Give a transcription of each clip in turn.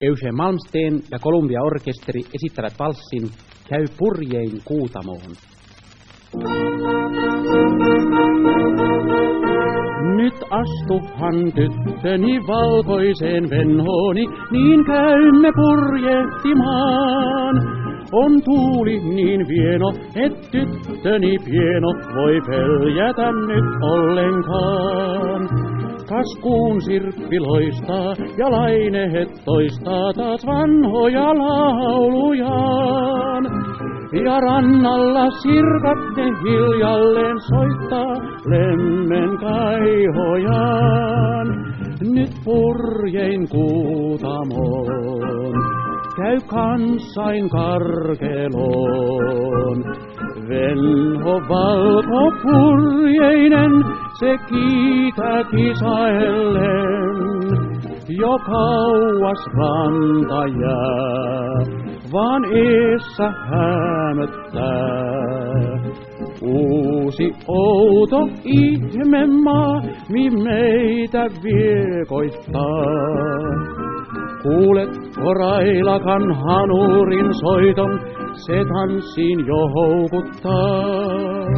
Eugene Malmsteen ja Columbia Orkesteri esittävät valssin Käy purjein Kuutamoon. Nyt astuhan tyttöni valkoiseen venhooni, niin käymme purjehtimaan. On tuuli niin vieno, et tyttöni pieno voi peljätä nyt ollenkaan. Kas kuun sirppi loistaa ja lainehet toistaa taas vanhoja laulujaan. Ja rannalla sirkat ne hiljalleen soittaa lemmen kaihojaan. Nyt purjein kuutamoon, käy kansain karkeloon. Venho valko purjeinen, se kiitä kisaellen. Jo kauas ranta jää, vaan eessä hämöttää. Uusi outo ihmemaa, mi meitä viekoittaa. Kuuletko Railakan hanurin soiton, se tanssiin jo houkuttaa.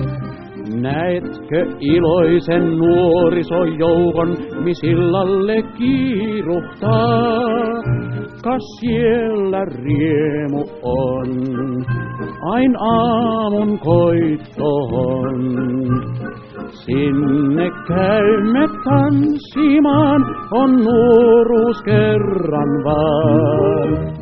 Näetkö iloisen nuorisojoukon, misillalle kiiruhtaa? Kas siellä riemu on, ain aamun koittoon. Sinne käymme tanssimaan, on nuoruus kerran vaan.